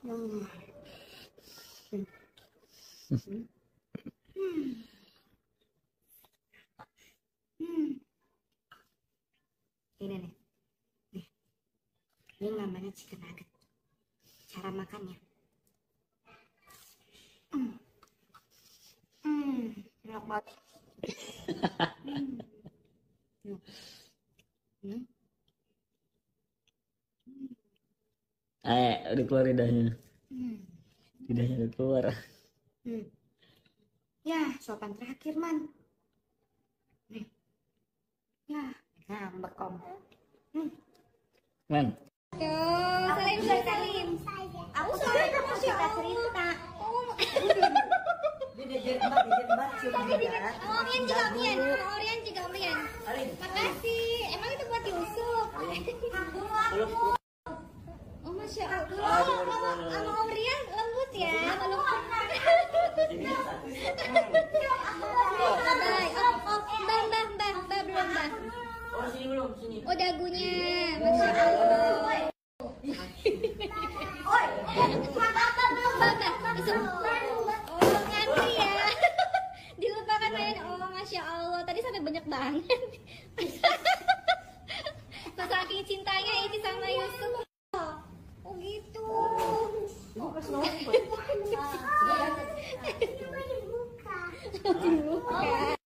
Ini nih. Nih. Ini namanya chicken nugget. Cara makannya. Hmm. Hmm, enak banget. Hmm. Hmm. Eh, udah keluar lidahnya. Hmm. Lidahnya udah keluar. Hmm. Ya, sopan terakhir, Man. Nih. Ya, ngambek om. Hmm. Man, Tuh, salim salim salim. Aku sudah kamu cerita cerita. Oh, Orian juga Orian. Oh, Orian juga Orian. Makasih. Emang itu buat Yusuf. Oh, masya Allah. Sama sama Orian lembut ya, bye. Oh, oh, belum. Oh, sini belum, sini. Oh dagunya, masya Allah. Oh ngantri ya. Dilupakan main. Oh masya Allah. Tadi sampai banyak banget. Saking cintanya ini sama Yusuf. Oh gitu. Dibuka.